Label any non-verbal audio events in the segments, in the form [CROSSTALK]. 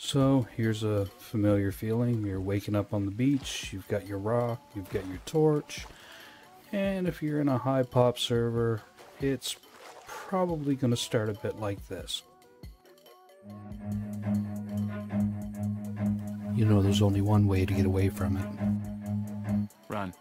So here's a familiar feeling. You're waking up on the beach, you've got your rock, you've got your torch, and if you're in a high pop server, it's probably going to start a bit like this. You know there's only one way to get away from it. Run.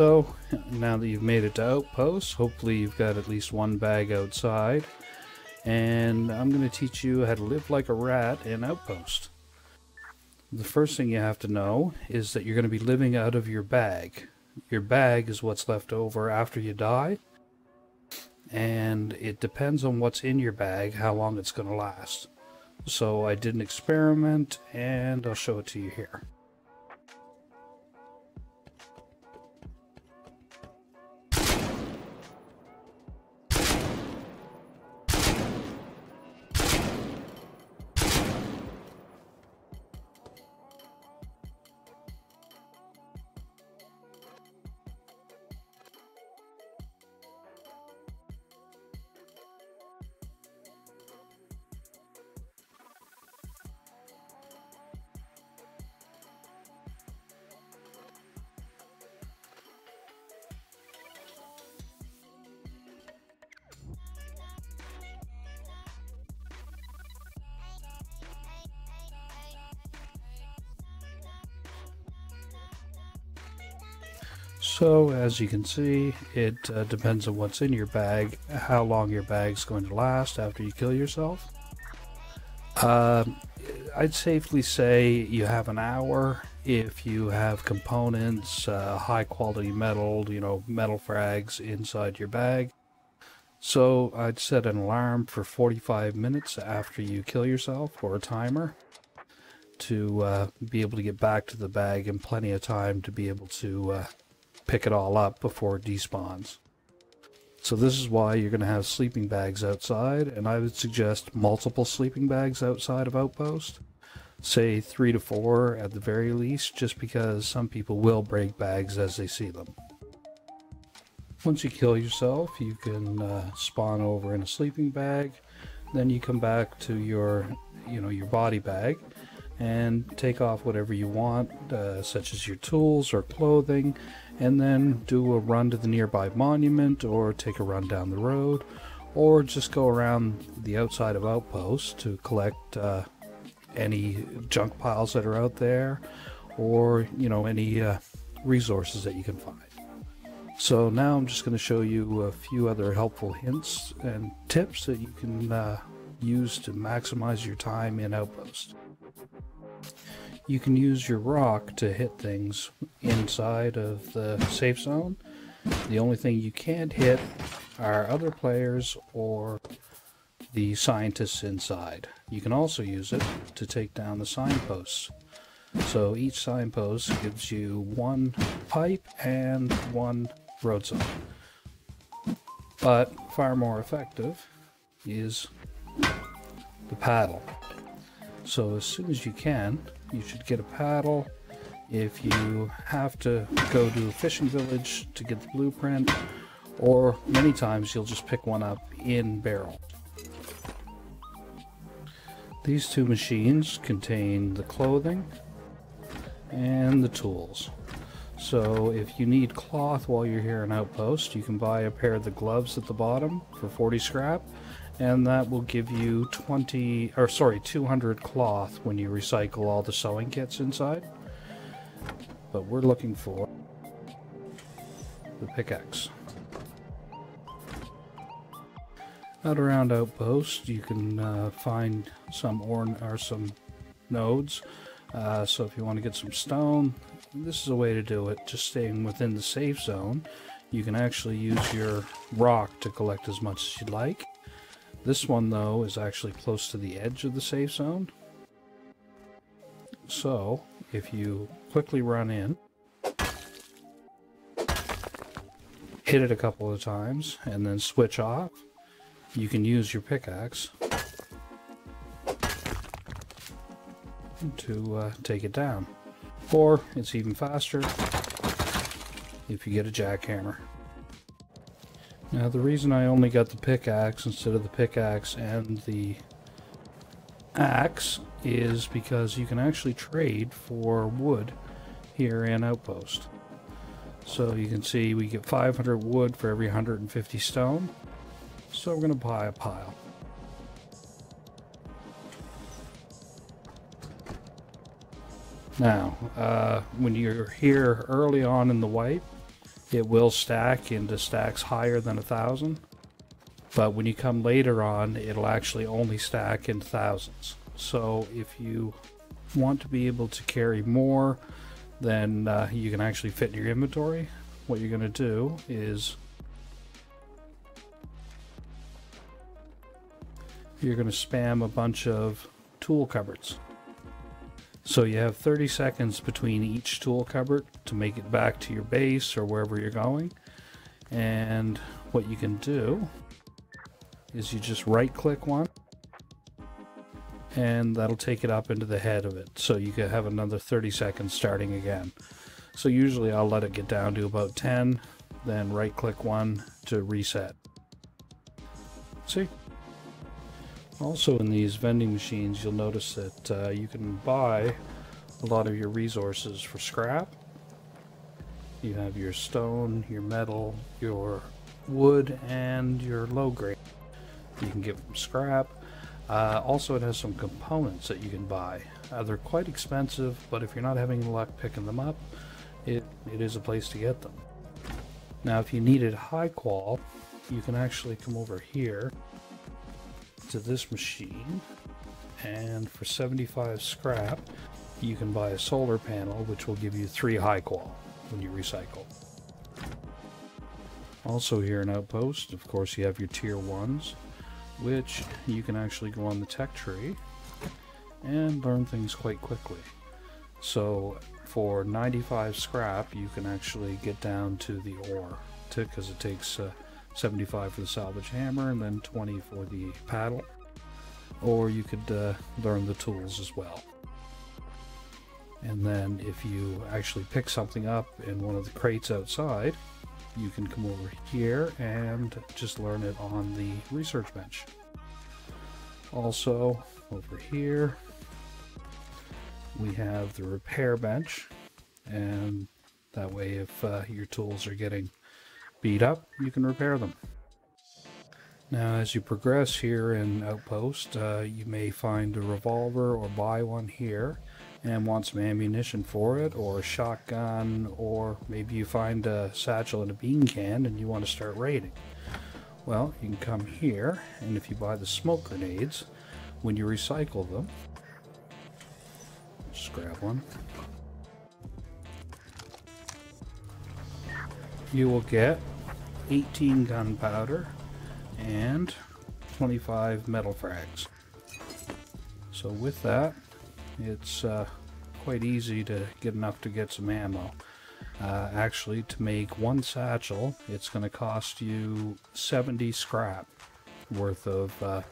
So, now that you've made it to Outpost, hopefully you've got at least one bag outside. And I'm going to teach you how to live like a rat in Outpost. The first thing you have to know is that you're going to be living out of your bag. Your bag is what's left over after you die. And it depends on what's in your bag, how long it's going to last. So I did an experiment and I'll show it to you here. So as you can see, it uh, depends on what's in your bag, how long your bag's going to last after you kill yourself. Uh, I'd safely say you have an hour if you have components, uh, high quality metal, you know, metal frags inside your bag. So I'd set an alarm for 45 minutes after you kill yourself or a timer to uh, be able to get back to the bag in plenty of time to be able to uh, pick it all up before it despawns. So this is why you're going to have sleeping bags outside, and I would suggest multiple sleeping bags outside of Outpost. Say three to four at the very least, just because some people will break bags as they see them. Once you kill yourself, you can uh, spawn over in a sleeping bag. Then you come back to your, you know, your body bag and take off whatever you want, uh, such as your tools or clothing, and then do a run to the nearby monument or take a run down the road or just go around the outside of Outpost to collect uh, any junk piles that are out there or, you know, any uh, resources that you can find. So now I'm just going to show you a few other helpful hints and tips that you can uh, use to maximize your time in Outpost you can use your rock to hit things inside of the safe zone. The only thing you can't hit are other players or the scientists inside. You can also use it to take down the signposts. So each signpost gives you one pipe and one road sign. But far more effective is the paddle. So as soon as you can, you should get a paddle. If you have to go to a fishing village to get the blueprint, or many times you'll just pick one up in barrel. These two machines contain the clothing and the tools. So if you need cloth while you're here in Outpost, you can buy a pair of the gloves at the bottom for 40 scrap and that will give you 20 or sorry 200 cloth when you recycle all the sewing kits inside. But we're looking for the pickaxe. Out around outpost you can uh, find some or, or some nodes. Uh, so if you want to get some stone this is a way to do it just staying within the safe zone. You can actually use your rock to collect as much as you'd like this one, though, is actually close to the edge of the safe zone. So, if you quickly run in, hit it a couple of times and then switch off, you can use your pickaxe to uh, take it down. Or it's even faster if you get a jackhammer. Now the reason I only got the pickaxe instead of the pickaxe and the axe is because you can actually trade for wood here in Outpost. So you can see we get 500 wood for every 150 stone. So we're going to buy a pile. Now, uh, when you're here early on in the wipe, it will stack into stacks higher than a thousand. But when you come later on, it'll actually only stack in thousands. So if you want to be able to carry more than uh, you can actually fit in your inventory, what you're going to do is you're going to spam a bunch of tool cupboards. So you have 30 seconds between each tool cupboard to make it back to your base or wherever you're going. And what you can do is you just right click one and that'll take it up into the head of it. So you can have another 30 seconds starting again. So usually I'll let it get down to about 10, then right click one to reset. See? Also in these vending machines, you'll notice that uh, you can buy a lot of your resources for scrap. You have your stone, your metal, your wood, and your low grade. You can get from scrap. Uh, also, it has some components that you can buy. Uh, they're quite expensive, but if you're not having luck picking them up, it, it is a place to get them. Now, if you needed high qual, you can actually come over here to this machine and for 75 scrap you can buy a solar panel which will give you three high qual when you recycle. Also here in Outpost, of course, you have your tier 1s, which you can actually go on the tech tree and learn things quite quickly. So for 95 scrap, you can actually get down to the ore, because it takes uh, 75 for the salvage hammer and then 20 for the paddle. Or you could uh, learn the tools as well. And then if you actually pick something up in one of the crates outside, you can come over here and just learn it on the research bench. Also, over here, we have the repair bench, and that way if uh, your tools are getting beat up, you can repair them. Now, as you progress here in Outpost, uh, you may find a revolver or buy one here and want some ammunition for it, or a shotgun, or maybe you find a satchel and a bean can and you want to start raiding. Well, you can come here, and if you buy the smoke grenades, when you recycle them, just grab one. You will get 18 gunpowder and 25 metal frags. So with that, it's uh, quite easy to get enough to get some ammo. Uh, actually, to make one satchel, it's going to cost you 70 scrap worth of uh,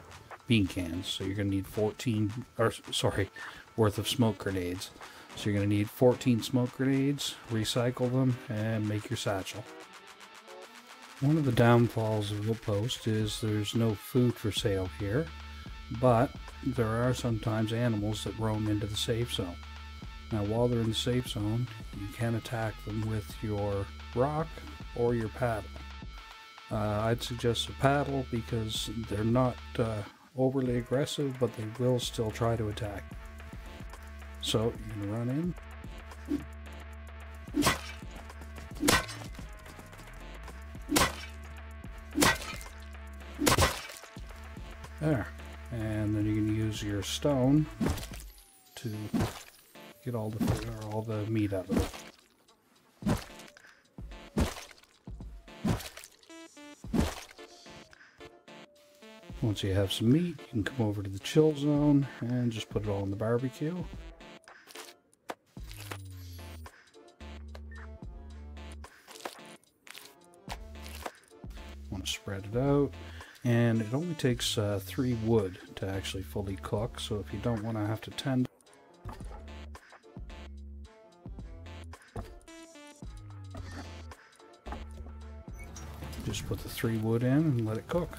bean cans. So you're going to need 14, or sorry, worth of smoke grenades. So you're going to need 14 smoke grenades, recycle them, and make your satchel. One of the downfalls of the post is there's no food for sale here, but there are sometimes animals that roam into the safe zone. Now while they're in the safe zone, you can attack them with your rock or your paddle. Uh, I'd suggest a paddle because they're not uh, overly aggressive, but they will still try to attack. So you can run in. There. And then you can use your stone to get all the all the meat out of it. Once you have some meat, you can come over to the chill zone and just put it all in the barbecue. want to spread it out. And it only takes uh, three wood to actually fully cook, so if you don't want to have to tend just put the three wood in and let it cook.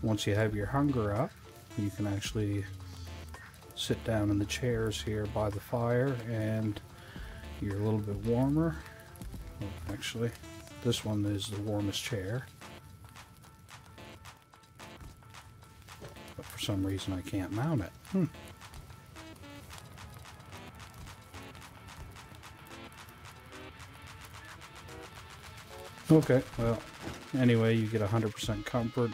Once you have your hunger up, you can actually sit down in the chairs here by the fire and you're a little bit warmer. Oh, actually, this one is the warmest chair. Some reason I can't mount it. Hmm. Okay, well, anyway, you get 100% comfort,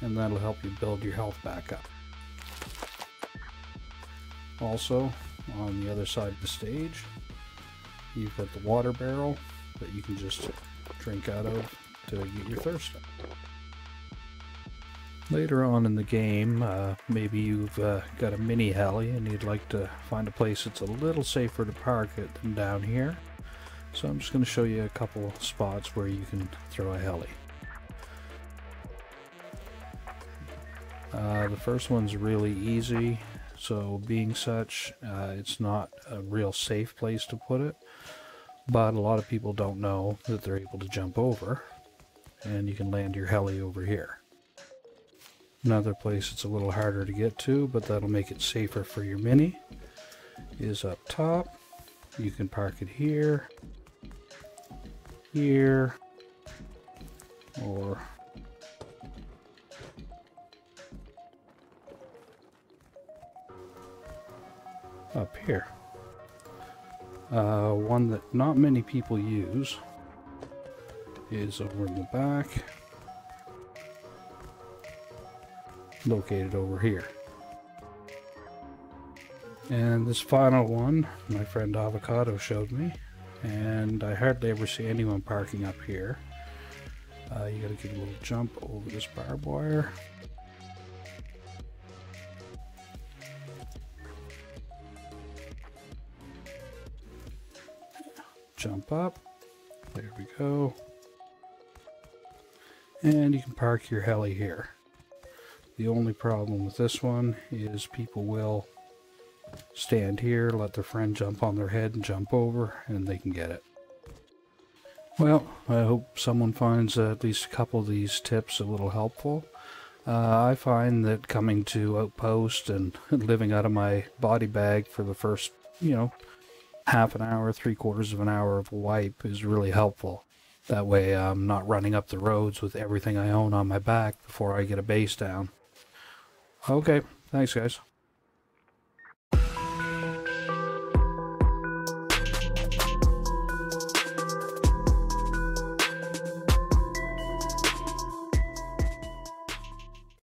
and that'll help you build your health back up. Also, on the other side of the stage, you've got the water barrel that you can just drink out of to get your thirst up. Later on in the game, uh, maybe you've uh, got a mini heli and you'd like to find a place that's a little safer to park it than down here. So I'm just going to show you a couple spots where you can throw a heli. Uh, the first one's really easy, so being such, uh, it's not a real safe place to put it, but a lot of people don't know that they're able to jump over, and you can land your heli over here. Another place it's a little harder to get to, but that'll make it safer for your Mini, is up top. You can park it here, here or up here. Uh, one that not many people use is over in the back, located over here. And this final one, my friend Avocado showed me, and I hardly ever see anyone parking up here. Uh, you gotta get a little jump over this barbed wire. Jump up. There we go. And you can park your heli here. The only problem with this one is people will stand here, let their friend jump on their head and jump over, and they can get it. Well, I hope someone finds uh, at least a couple of these tips a little helpful. Uh, I find that coming to Outpost and [LAUGHS] living out of my body bag for the first, you know, half an hour, three quarters of an hour of a wipe is really helpful. That way I'm not running up the roads with everything I own on my back before I get a base down. Okay, thanks guys.